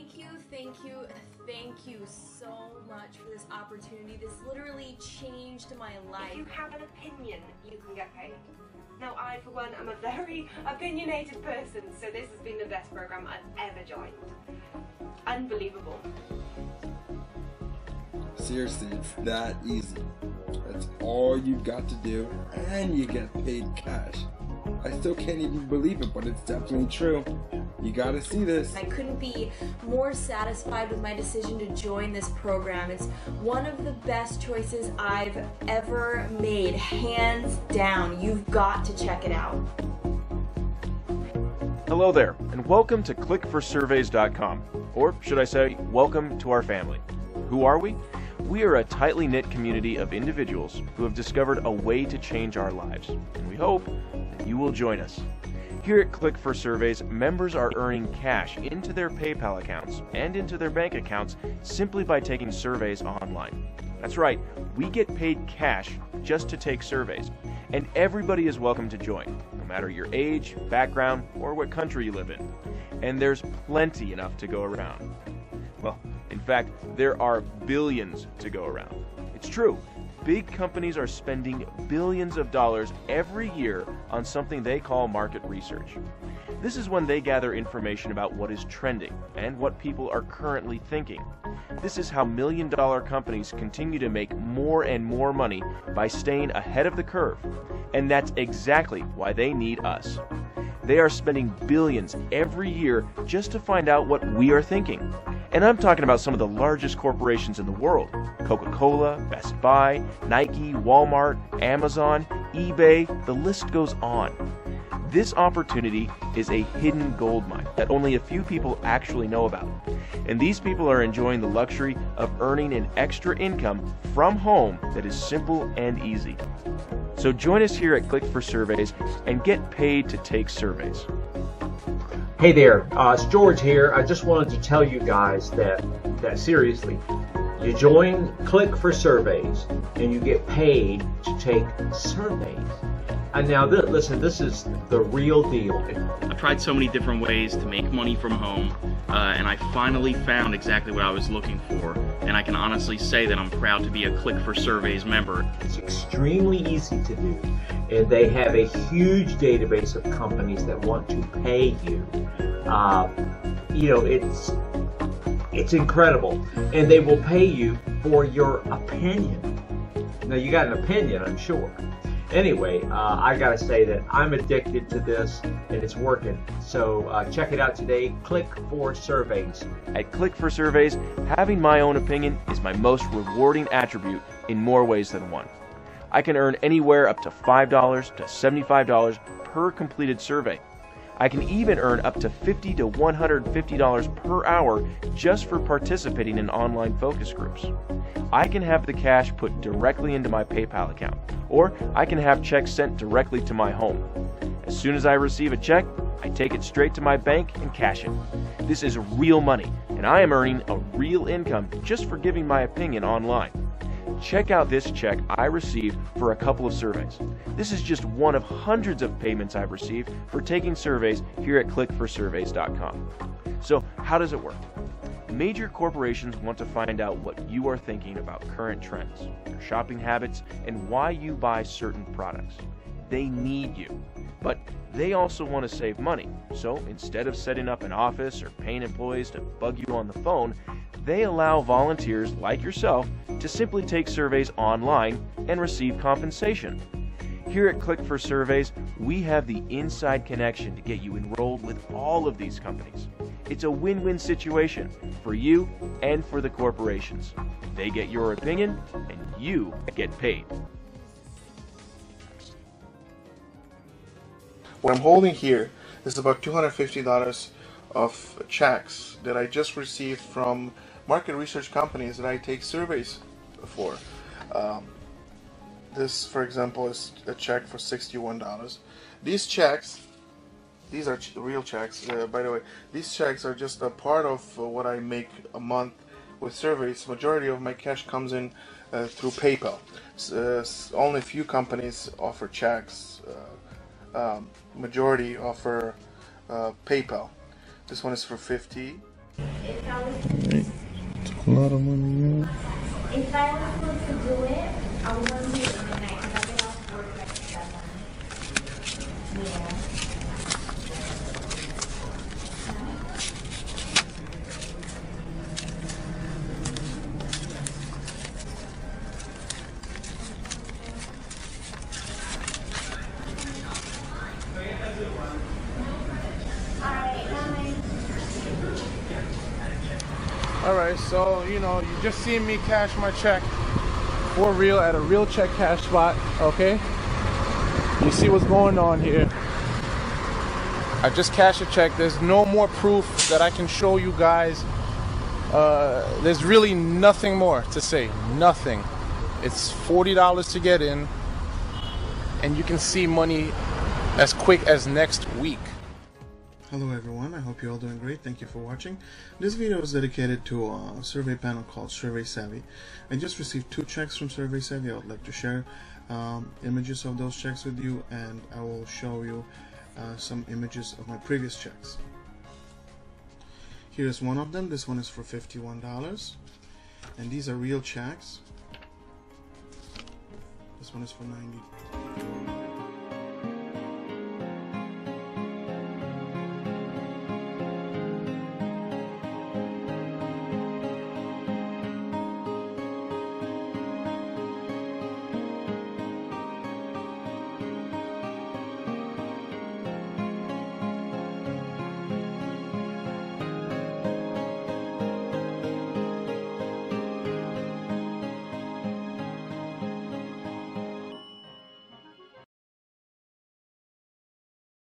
Thank you, thank you, thank you so much for this opportunity. This literally changed my life. If you have an opinion, you can get paid. Now, I, for one, am a very opinionated person, so this has been the best program I've ever joined. Unbelievable. Seriously, it's that easy. That's all you've got to do, and you get paid cash. I still can't even believe it, but it's definitely true. You gotta see this. I couldn't be more satisfied with my decision to join this program. It's one of the best choices I've ever made, hands down. You've got to check it out. Hello there, and welcome to clickforsurveys.com. Or should I say, welcome to our family. Who are we? We are a tightly knit community of individuals who have discovered a way to change our lives, and we hope that you will join us. Here at Click for Surveys, members are earning cash into their PayPal accounts and into their bank accounts simply by taking surveys online. That's right, we get paid cash just to take surveys, and everybody is welcome to join, no matter your age, background, or what country you live in. And there's plenty enough to go around. Well, in fact, there are billions to go around. It's true. Big companies are spending billions of dollars every year on something they call market research. This is when they gather information about what is trending and what people are currently thinking. This is how million dollar companies continue to make more and more money by staying ahead of the curve. And that's exactly why they need us. They are spending billions every year just to find out what we are thinking. And I'm talking about some of the largest corporations in the world Coca Cola, Best Buy, Nike, Walmart, Amazon, eBay, the list goes on. This opportunity is a hidden gold mine that only a few people actually know about. And these people are enjoying the luxury of earning an extra income from home that is simple and easy. So join us here at Click for Surveys and get paid to take surveys. Hey there, uh, it's George here. I just wanted to tell you guys that that seriously, you join Click for Surveys and you get paid to take surveys. And now, th- listen, this is the real deal. I've tried so many different ways to make money from home, uh, and I finally found exactly what I was looking for. And I can honestly say that I'm proud to be a Click for Surveys member. It's extremely easy to do, and they have a huge database of companies that want to pay you. Uh, you know, it's it's incredible, and they will pay you for your opinion. Now, you got an opinion, I'm sure. Anyway, uh, I gotta say that I'm addicted to this and it's working. So uh, check it out today. Click for surveys. At Click for Surveys, having my own opinion is my most rewarding attribute in more ways than one. I can earn anywhere up to $5 to $75 per completed survey. I can even earn up to 50 to $150 per hour just for participating in online focus groups. I can have the cash put directly into my PayPal account, or I can have checks sent directly to my home. As soon as I receive a check, I take it straight to my bank and cash it. This is real money, and I am earning a real income just for giving my opinion online. Check out this check I received for a couple of surveys. This is just one of hundreds of payments I've received for taking surveys here at clickforsurveys.com. So, how does it work? Major corporations want to find out what you are thinking about current trends, your shopping habits, and why you buy certain products. They need you, but they also want to save money. So instead of setting up an office or paying employees to bug you on the phone, they allow volunteers like yourself to simply take surveys online and receive compensation. Here at Click for Surveys, we have the inside connection to get you enrolled with all of these companies. It's a win win situation for you and for the corporations. They get your opinion, and you get paid. What I'm holding here is about $250 of checks that I just received from market research companies that I take surveys for. Um, this, for example, is a check for $61. These checks, these are ch real checks, uh, by the way. These checks are just a part of uh, what I make a month with surveys. Majority of my cash comes in uh, through PayPal. Uh, only a few companies offer checks. Um, majority offer uh, PayPal. This one is for 50 If I was, Right. Took a lot of money. Yeah. if I was supposed to do it, I would want to do it in because I get off work at seven. Yeah. All right, so you know, you just seen me cash my check for real at a real check cash spot. Okay, you see what's going on here. I just cashed a check. There's no more proof that I can show you guys. Uh, there's really nothing more to say. Nothing. It's forty dollars to get in, and you can see money as quick as next week. Hello everyone, I hope you're all doing great. Thank you for watching. This video is dedicated to a survey panel called Survey Savvy. I just received two checks from Survey Savvy. I would like to share um, images of those checks with you and I will show you uh, some images of my previous checks. Here's one of them. This one is for $51 and these are real checks. This one is for 90